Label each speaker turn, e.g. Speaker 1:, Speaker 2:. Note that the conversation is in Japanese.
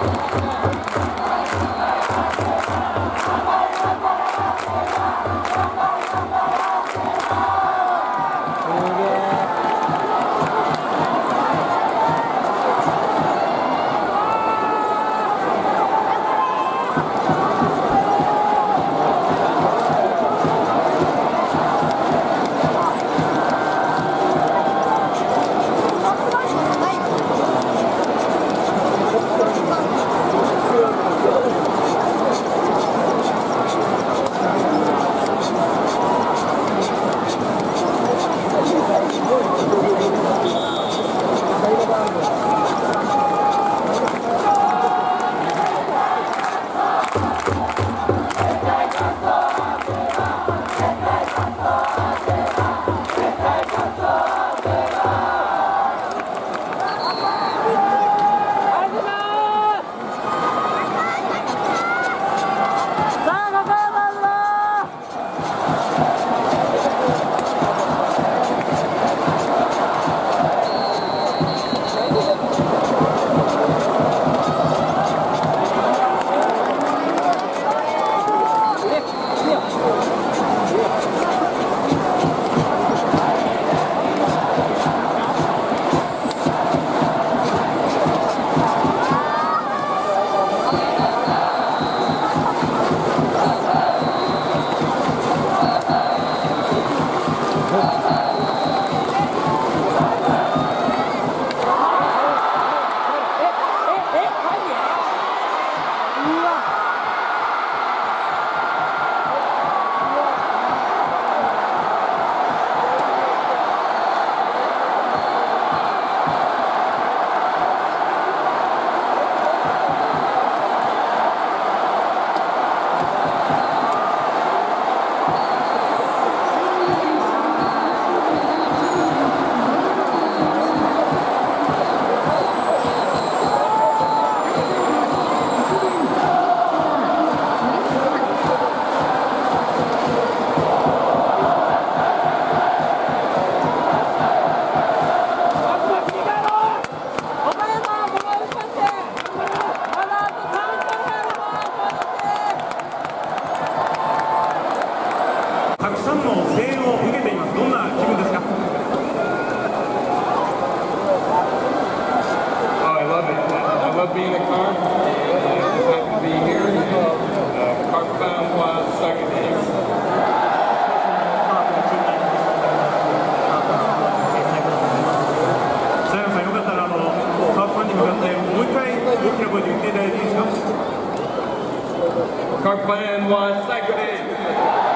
Speaker 1: ハハハハくさんの声援を受けています、どんな気分ですか Cockpit
Speaker 2: and one s e c